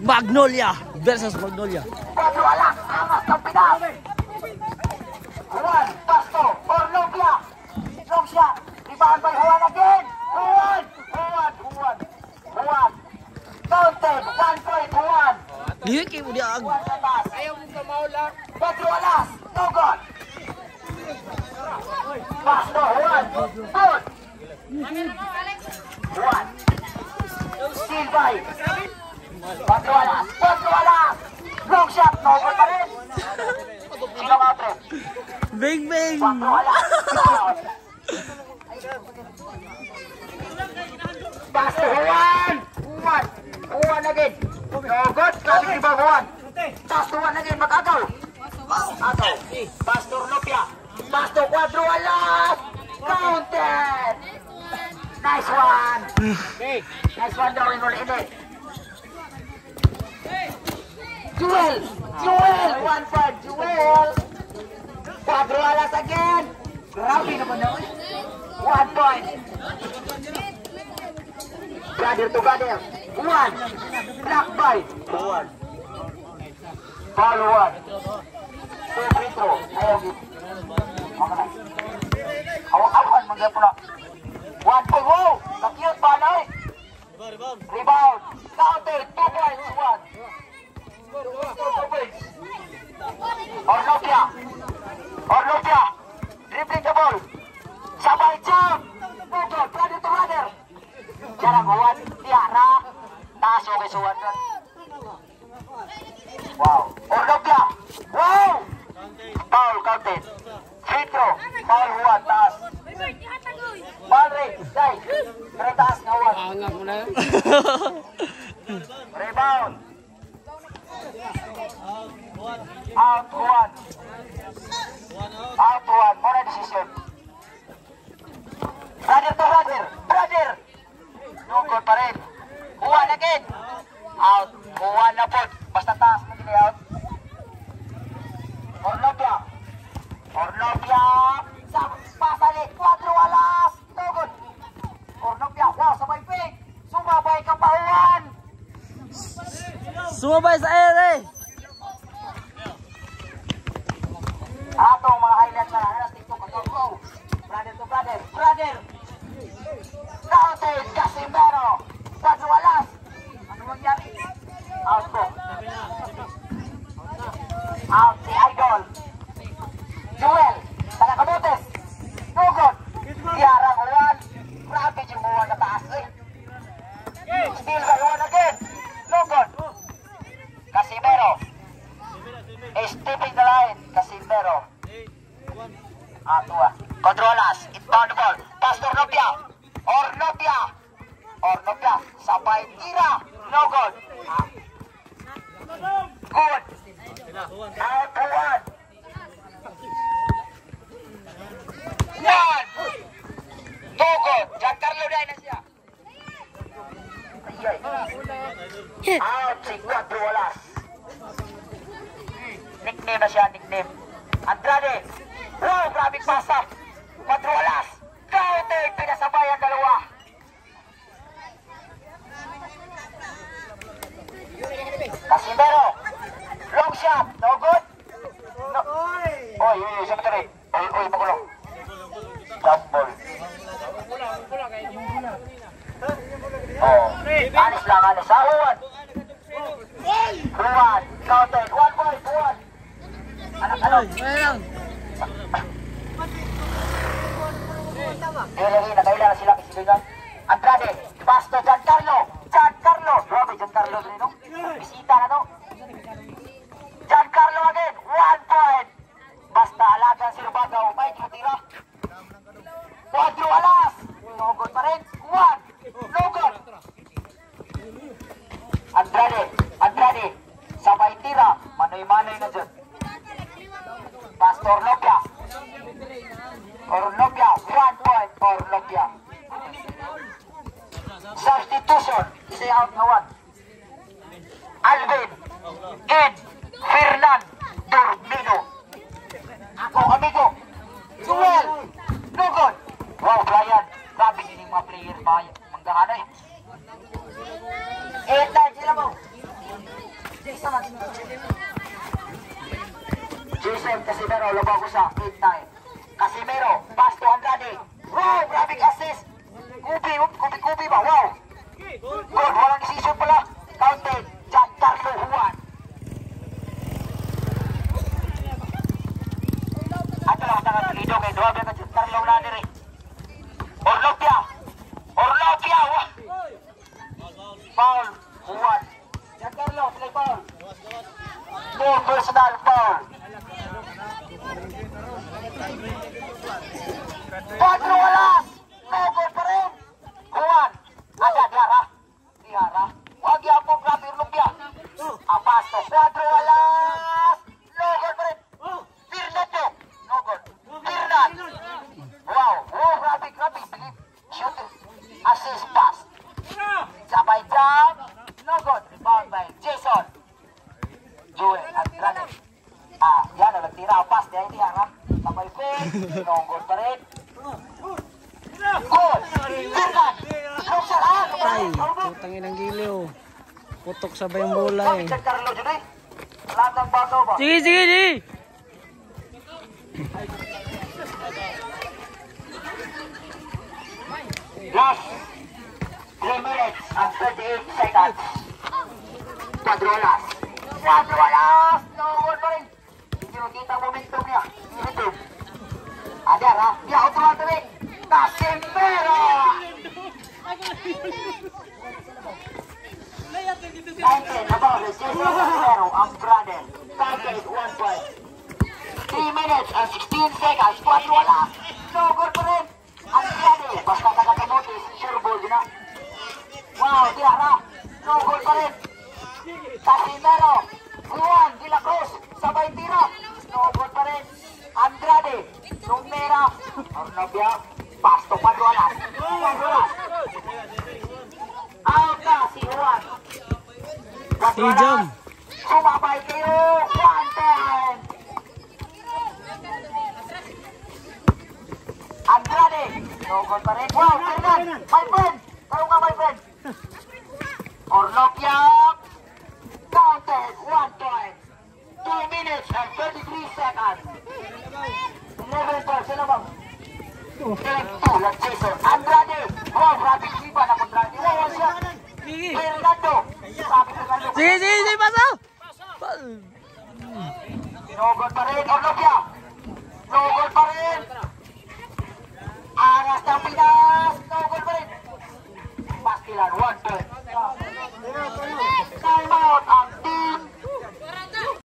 Magnolia versus Magnolia. Dihi kay mo diag. Ayaw mo sa maula. Patro alas. No god. Pasto one. Good. One. Still five. Patro alas. Patro alas. Long shot. No god pa rin. Ikaw nga pre. Bing bing. Patro alas. One. One. One again. Si ba Juan? Pass to Juan again. Mag-agaw. Agaw. Pass to Ornopia. Pass to Cuatro alas. Counted. Nice one. Nice one daw in ulit. Jewel! Jewel! One point, Jewel! Cuatro alas again! Grabe naman na. uy. One point. Brother to brother. One. Block by. One. One. Two free throw. Ayaw git. Mga na. Awan-awan, mga pula. One point. Wow! Kakiyot ba na eh? Rebound. Counter. Two points. One. Two points. Paul, counted. Free throw. Paul, huwan, taas. Paul, Ray, guy. Pero taas ah, nga huwan. Angap mo na yun. Rebound. Out, huwan. Sa pasali. Cuatro pick. Sumabay ka pa Juan. Sumabay sa ere. Atong mga tua. Controlas, inbound ball. Pas to Ornopia. Ornopia. Ornopia sampai Tira. No goal. Good. Everyone. One. No goal. Lo dah iya, iya. Out, Sikap Rolas. Nickname na siya, nickname. Andrade. Wow, grabe pasa. Cuatro alas. Counter, pinasabay ang dalawa. Casimero. Long shot. No good. No. Oy, oy, oy, cemetery. Oy, oy, magulo. Double. Oh, anis lang, anis. Ah, Juan. Juan. Counter. One point, Juan. Anak, ano? Dili, nakailangan sila kisilingan. Andrade, pass to Giancarlo. Giancarlo. Grabe, Giancarlo no? Bisita na, no? Giancarlo again. One point. Basta alagan si Rubagaw. May tira. Cuatro alas. Substitution, say out na one. Alvin, Ed, Fernan, Dormino. Ako, amigo. Joel, Lugon. Wow, Brian, sabi niyo yung mga player ba? Manggahana yun. Eh, dahil sila mo. Jason, Jason Casimero, labaw ko sa 8-9. Casimero, pass to Andrade. Wow, grabing assist. Kubi, kubi, kubi ba? No personal foul. Pedro Walas. No good pa rin. Juan. Ada Diara. Diara. Wag yapon grabe Orlopia. Apasto. Pedro Walas. No good pa rin. Fernando. No good. Fernan. Wow. Wow, grabe, grabe. Shooting. Assist pass. Sabay jump. No good. Rebound by Jason. Ah, giliw. Putok sabay ang bola eh. Sige, sige, sige. Last 3 minutes and 38 seconds. Padrolas. Padrolas! No goal pa rin. Hindi mo kita ang momentum niya. YouTube. Adar ha? Di ako tumatabi. Casimero! Nineteen, about the Jason Casimero, ang brother. Target is one point. 3 minutes and 16 seconds. Padrolas! No goal pa rin. Ang brother. Basta nakakamote, sure ball din na. Wow. No goal pa. Casimero. Juan de la Cruz. Sabay tira. No goal pa rin. Andrade. Numera. Arnabia. Pasto. Padualas. Out na si Juan. Jam. Sumabay kayo. One time. Andrade. No goal pa rin. Wow, Fernan. My friend. Kayo nga, my friend. time, one point. Two minutes and 33 seconds. Moving ball, sino ba? Game 2, let's chase it. Andrade, oh, grabbing sipa ng Andrade. Oh, what's up? Fernando, sabi ko kayo. Sige, sige, sige, pasa! No goal pa rin, Orlovia. No goal pa rin. Aras ng Pinas, no goal pa rin. Bastilan, one point. Time out ang